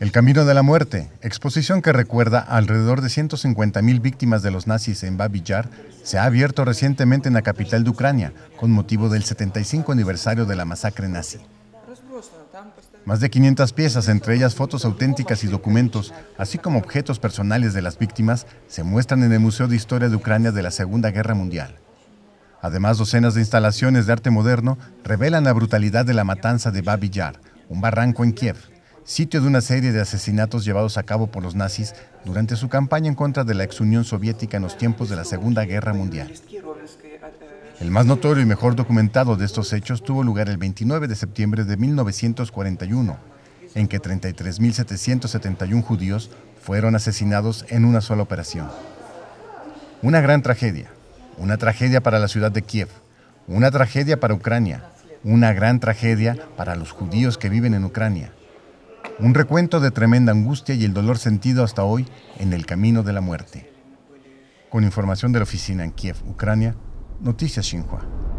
El Camino de la Muerte, exposición que recuerda alrededor de 150.000 víctimas de los nazis en Babi Yar, se ha abierto recientemente en la capital de Ucrania, con motivo del 75 aniversario de la masacre nazi. Más de 500 piezas, entre ellas fotos auténticas y documentos, así como objetos personales de las víctimas, se muestran en el Museo de Historia de Ucrania de la Segunda Guerra Mundial. Además, docenas de instalaciones de arte moderno revelan la brutalidad de la matanza de Babi un barranco en Kiev, sitio de una serie de asesinatos llevados a cabo por los nazis durante su campaña en contra de la ex Unión Soviética en los tiempos de la Segunda Guerra Mundial. El más notorio y mejor documentado de estos hechos tuvo lugar el 29 de septiembre de 1941, en que 33.771 judíos fueron asesinados en una sola operación. Una gran tragedia, una tragedia para la ciudad de Kiev, una tragedia para Ucrania, una gran tragedia para los judíos que viven en Ucrania. Un recuento de tremenda angustia y el dolor sentido hasta hoy en el camino de la muerte. Con información de la oficina en Kiev, Ucrania, Noticias Xinhua.